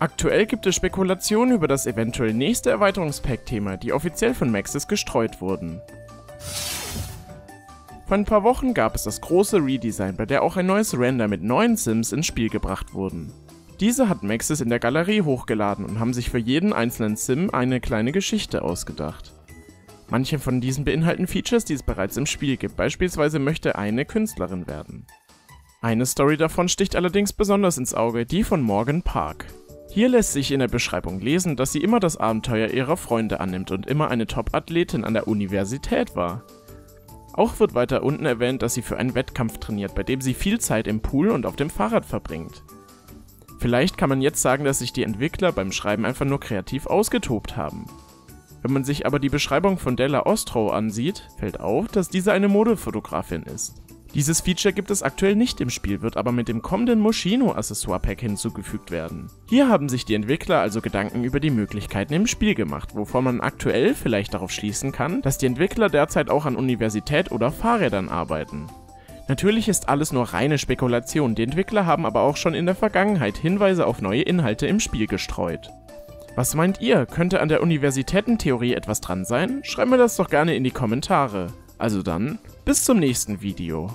Aktuell gibt es Spekulationen über das eventuell nächste Erweiterungspack-Thema, die offiziell von Maxis gestreut wurden. Vor ein paar Wochen gab es das große Redesign, bei der auch ein neues Render mit neuen Sims ins Spiel gebracht wurden. Diese hat Maxis in der Galerie hochgeladen und haben sich für jeden einzelnen Sim eine kleine Geschichte ausgedacht. Manche von diesen beinhalten Features, die es bereits im Spiel gibt, beispielsweise möchte eine Künstlerin werden. Eine Story davon sticht allerdings besonders ins Auge, die von Morgan Park. Hier lässt sich in der Beschreibung lesen, dass sie immer das Abenteuer ihrer Freunde annimmt und immer eine Top-Athletin an der Universität war. Auch wird weiter unten erwähnt, dass sie für einen Wettkampf trainiert, bei dem sie viel Zeit im Pool und auf dem Fahrrad verbringt. Vielleicht kann man jetzt sagen, dass sich die Entwickler beim Schreiben einfach nur kreativ ausgetobt haben. Wenn man sich aber die Beschreibung von Della Ostro ansieht, fällt auf, dass diese eine Modefotografin ist. Dieses Feature gibt es aktuell nicht im Spiel, wird aber mit dem kommenden Moschino Accessoire Pack hinzugefügt werden. Hier haben sich die Entwickler also Gedanken über die Möglichkeiten im Spiel gemacht, wovon man aktuell vielleicht darauf schließen kann, dass die Entwickler derzeit auch an Universität oder Fahrrädern arbeiten. Natürlich ist alles nur reine Spekulation, die Entwickler haben aber auch schon in der Vergangenheit Hinweise auf neue Inhalte im Spiel gestreut. Was meint ihr? Könnte an der Universitätentheorie etwas dran sein? Schreibt mir das doch gerne in die Kommentare. Also dann, bis zum nächsten Video.